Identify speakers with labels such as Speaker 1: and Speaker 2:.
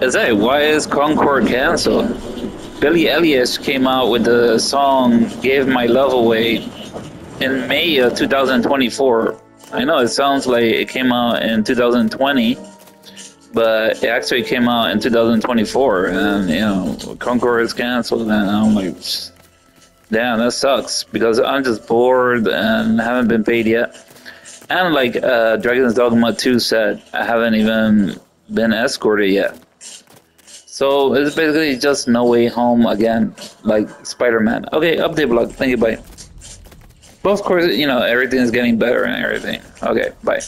Speaker 1: That why is Concord canceled? Billy Elliot came out with the song "Gave My Love Away" in May of 2024. I know it sounds like it came out in 2020, but it actually came out in 2024. And you know, Concord is canceled, and I'm like, damn, that sucks because I'm just bored and haven't been paid yet. And like uh, Dragon's Dogma 2 said, I haven't even been escorted yet. So it's basically just no way home again, like Spider-Man. Okay, update blog. Thank you. Bye. But of course, you know everything is getting better and everything. Okay, bye.